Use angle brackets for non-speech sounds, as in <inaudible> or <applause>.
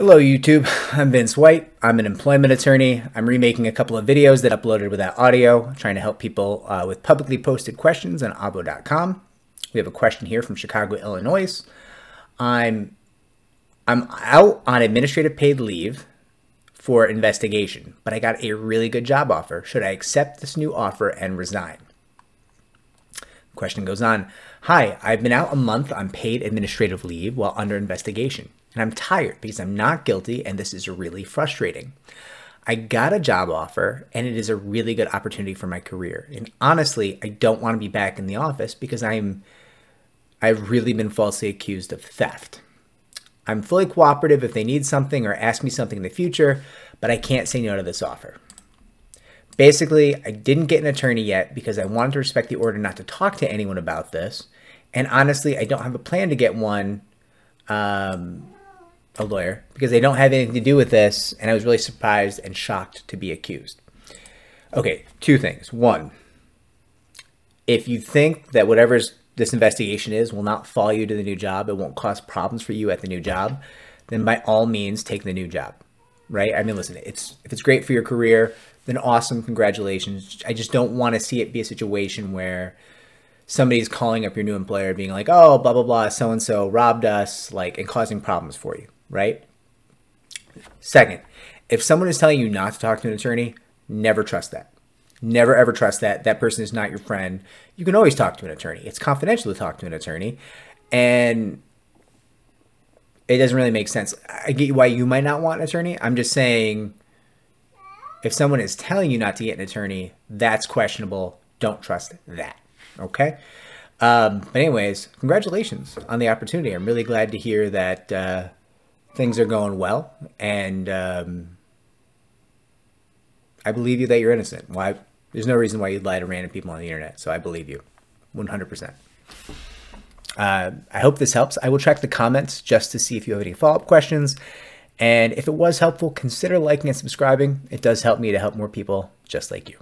Hello YouTube, <laughs> I'm Vince White. I'm an employment attorney. I'm remaking a couple of videos that uploaded without audio, trying to help people uh, with publicly posted questions on Avvo.com. We have a question here from Chicago, Illinois. I'm I'm out on administrative paid leave for investigation, but I got a really good job offer. Should I accept this new offer and resign? Question goes on. Hi, I've been out a month on paid administrative leave while under investigation and I'm tired because I'm not guilty and this is really frustrating. I got a job offer and it is a really good opportunity for my career. And honestly, I don't want to be back in the office because I'm I've really been falsely accused of theft. I'm fully cooperative if they need something or ask me something in the future, but I can't say no to this offer. Basically, I didn't get an attorney yet because I wanted to respect the order not to talk to anyone about this. And honestly, I don't have a plan to get one um, a lawyer because they don't have anything to do with this. And I was really surprised and shocked to be accused. Okay, two things. One, if you think that whatever this investigation is will not follow you to the new job, it won't cause problems for you at the new job, then by all means take the new job. Right? I mean, listen, it's if it's great for your career, then awesome, congratulations. I just don't want to see it be a situation where somebody's calling up your new employer being like, oh, blah, blah, blah, so and so robbed us, like, and causing problems for you right? Second, if someone is telling you not to talk to an attorney, never trust that. Never ever trust that. That person is not your friend. You can always talk to an attorney. It's confidential to talk to an attorney. And it doesn't really make sense. I get why you might not want an attorney. I'm just saying if someone is telling you not to get an attorney, that's questionable. Don't trust that. Okay? Um, but, anyways, congratulations on the opportunity. I'm really glad to hear that. Uh, things are going well, and um, I believe you that you're innocent. Why? There's no reason why you'd lie to random people on the internet, so I believe you, 100%. Uh, I hope this helps. I will check the comments just to see if you have any follow-up questions. And if it was helpful, consider liking and subscribing. It does help me to help more people just like you.